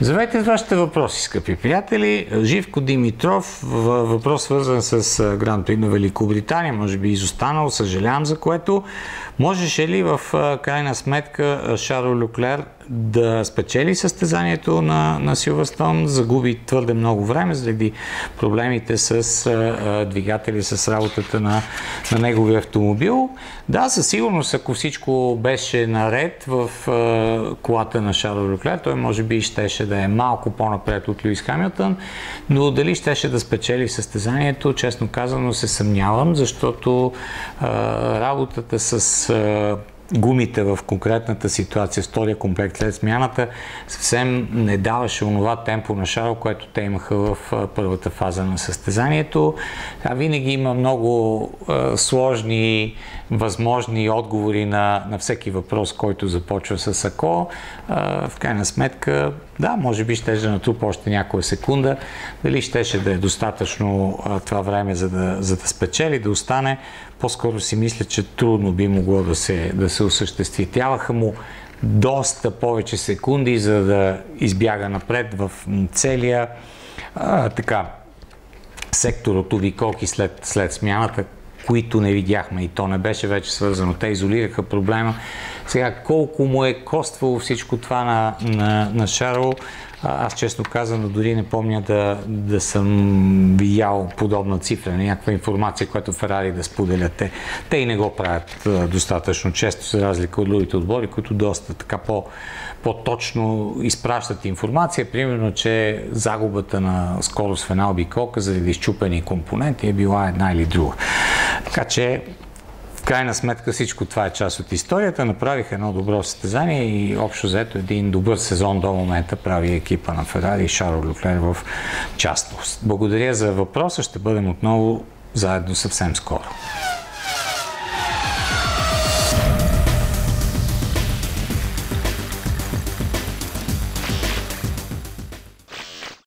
Здравейте с вашите въпроси, скъпи приятели. Живко Димитров, въпрос свързан с Гран При на Великобритания, може би изостанал, съжалявам за което. Можеше ли в крайна сметка Шаро Люклер да спечели състезанието на, на Силвърстон, загуби твърде много време заради проблемите с двигатели, с работата на, на неговия автомобил. Да, със сигурност, ако всичко беше наред в а, колата на Шарло Люклер, той може би щеше да е малко по-напред от Луис Хамилтън, но дали щеше да спечели състезанието, честно казано се съмнявам, защото а, работата с а, гумите в конкретната ситуация, втория комплект след смяната, съвсем не даваше онова темпо на Шаро, което те имаха в първата фаза на състезанието. А винаги има много а, сложни, възможни отговори на, на всеки въпрос, който започва с ако. А, в крайна сметка, да, може би ще да натрупа още някоя секунда. Дали щеше да е достатъчно а, това време, за да, за да спечели, да остане. По-скоро си мисля, че трудно би могло да се, да се осъществи. Му доста повече секунди, за да избяга напред в целия а, така, сектор от увиколки след, след смяната, които не видяхме и то не беше вече свързано. Те изолираха проблема. Сега, колко му е коствало всичко това на, на, на Шарл, аз честно казано дори не помня да, да съм видял подобна цифра, някаква информация, която Ферари да споделят. Те, те и не го правят достатъчно често, за разлика от другите отбори, които доста така по, по-точно изпращат информация. Примерно, че загубата на скорост в една обиколка заради изчупени компоненти е била една или друга. Така че крайна сметка всичко това е част от историята. Направих едно добро състезание и общо взето един добър сезон до момента прави екипа на Ферари и Шаро Люклер в частност. Благодаря за въпроса. Ще бъдем отново заедно съвсем скоро.